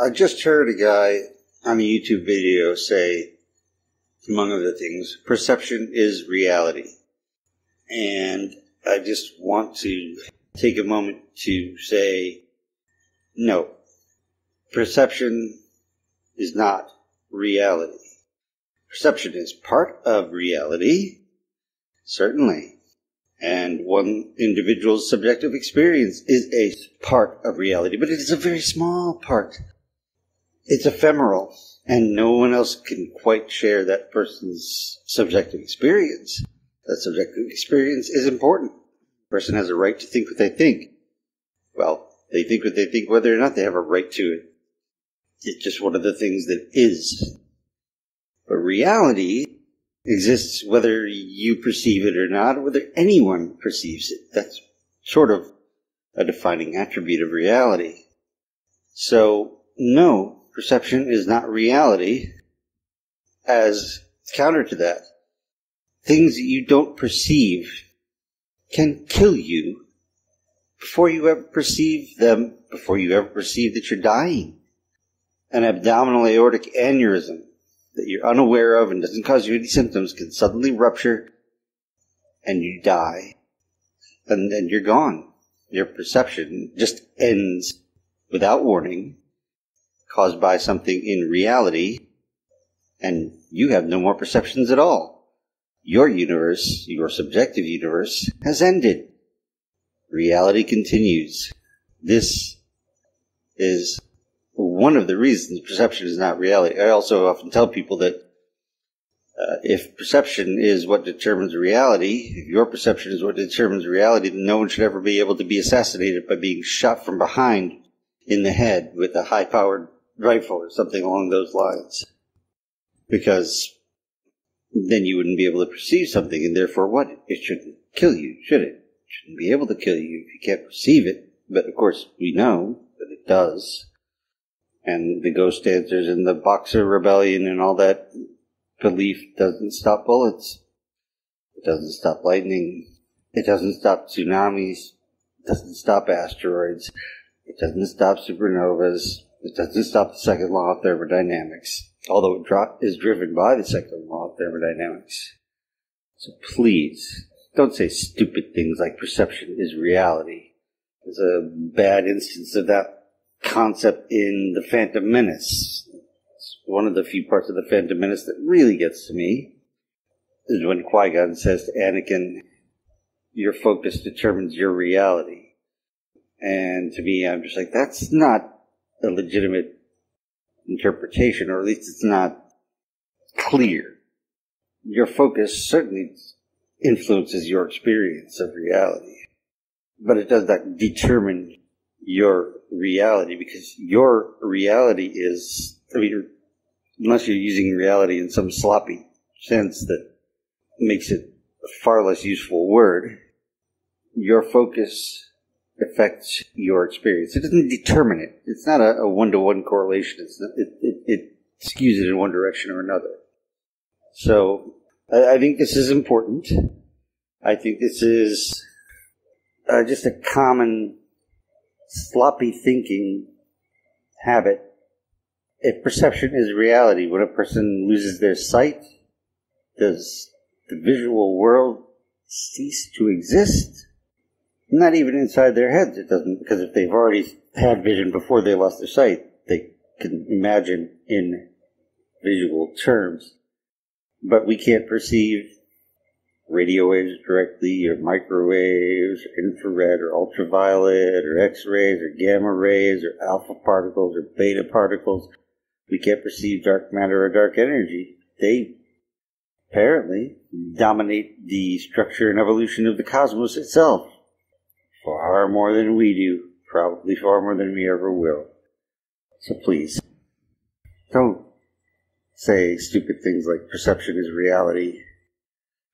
I just heard a guy on a YouTube video say, among other things, perception is reality. And I just want to take a moment to say, no, perception is not reality. Perception is part of reality, certainly. And one individual's subjective experience is a part of reality, but it is a very small part. It's ephemeral, and no one else can quite share that person's subjective experience. That subjective experience is important. A person has a right to think what they think. Well, they think what they think whether or not they have a right to it. It's just one of the things that is. But reality exists whether you perceive it or not, whether anyone perceives it. That's sort of a defining attribute of reality. So, no, perception is not reality. As counter to that, things that you don't perceive can kill you before you ever perceive them, before you ever perceive that you're dying. An abdominal aortic aneurysm that you're unaware of and doesn't cause you any symptoms can suddenly rupture and you die. And then you're gone. Your perception just ends without warning, caused by something in reality, and you have no more perceptions at all. Your universe, your subjective universe, has ended. Reality continues. This is one of the reasons perception is not reality. I also often tell people that uh, if perception is what determines reality, if your perception is what determines reality, then no one should ever be able to be assassinated by being shot from behind in the head with a high powered rifle or something along those lines. Because then you wouldn't be able to perceive something, and therefore what? It shouldn't kill you, should it? It shouldn't be able to kill you if you can't perceive it. But of course, we know that it does and the ghost dancers and the Boxer Rebellion and all that belief doesn't stop bullets. It doesn't stop lightning. It doesn't stop tsunamis. It doesn't stop asteroids. It doesn't stop supernovas. It doesn't stop the second law of thermodynamics, although it is driven by the second law of thermodynamics. So please, don't say stupid things like perception is reality. There's a bad instance of that concept in The Phantom Menace. It's one of the few parts of The Phantom Menace that really gets to me is when Qui Gon says to Anakin, Your focus determines your reality. And to me, I'm just like, that's not a legitimate interpretation, or at least it's not clear. Your focus certainly influences your experience of reality, but it does not determine your reality because your reality is, I mean, unless you're using reality in some sloppy sense that makes it a far less useful word, your focus affects your experience. It doesn't determine it. It's not a one to one correlation. Not, it, it, it, skews it in one direction or another. So I, I think this is important. I think this is uh, just a common sloppy thinking habit, if perception is reality, when a person loses their sight, does the visual world cease to exist? Not even inside their heads it doesn't, because if they've already had vision before they lost their sight, they can imagine in visual terms. But we can't perceive radio waves directly, or microwaves, or infrared, or ultraviolet, or X rays, or gamma rays, or alpha particles, or beta particles. We can't perceive dark matter or dark energy. They apparently dominate the structure and evolution of the cosmos itself far more than we do, probably far more than we ever will. So please, don't say stupid things like perception is reality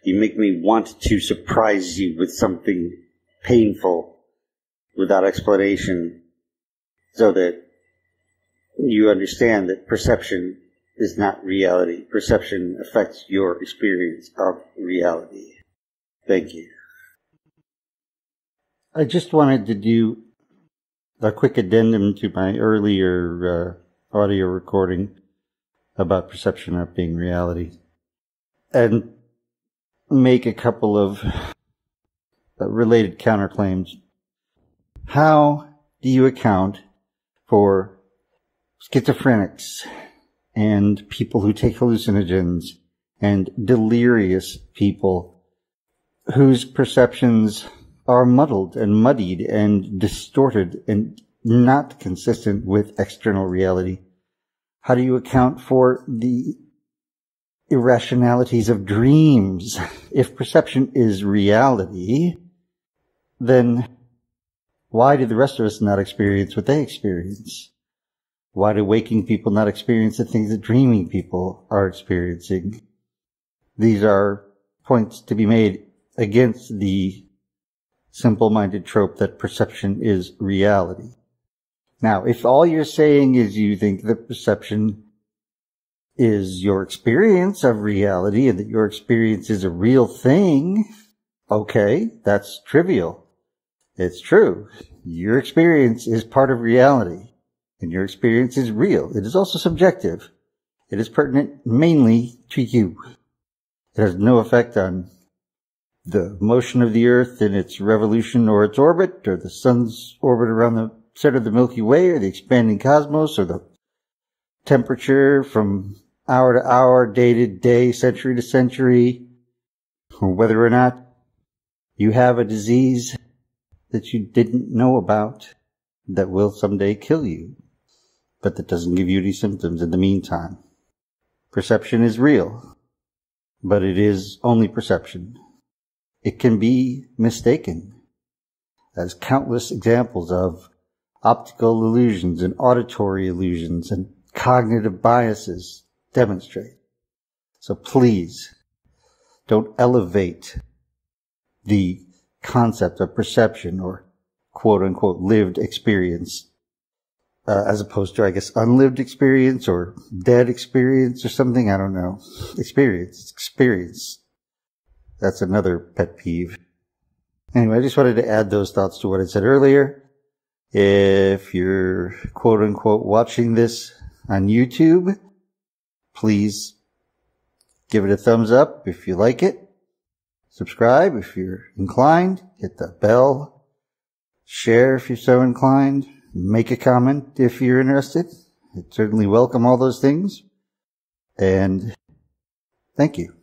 you make me want to surprise you with something painful without explanation so that you understand that perception is not reality. Perception affects your experience of reality. Thank you. I just wanted to do a quick addendum to my earlier uh, audio recording about perception not being reality and make a couple of uh, related counterclaims. How do you account for schizophrenics and people who take hallucinogens and delirious people whose perceptions are muddled and muddied and distorted and not consistent with external reality? How do you account for the irrationalities of dreams? If perception is reality, then why do the rest of us not experience what they experience? Why do waking people not experience the things that dreaming people are experiencing? These are points to be made against the simple-minded trope that perception is reality. Now, if all you're saying is you think that perception is your experience of reality and that your experience is a real thing, okay, that's trivial. It's true. Your experience is part of reality and your experience is real. It is also subjective. It is pertinent mainly to you. It has no effect on the motion of the earth in its revolution or its orbit or the sun's orbit around the center of the Milky Way or the expanding cosmos or the temperature from hour to hour, day to day, century to century, or whether or not you have a disease that you didn't know about that will someday kill you, but that doesn't give you any symptoms in the meantime. Perception is real, but it is only perception. It can be mistaken. There's countless examples of optical illusions and auditory illusions and cognitive biases demonstrate. So please don't elevate the concept of perception or quote unquote lived experience uh, as opposed to, I guess, unlived experience or dead experience or something. I don't know. Experience, experience. That's another pet peeve. Anyway, I just wanted to add those thoughts to what I said earlier. If you're quote unquote watching this on YouTube, please give it a thumbs up if you like it. Subscribe if you're inclined. Hit the bell. Share if you're so inclined. Make a comment if you're interested. I'd certainly welcome all those things. And thank you.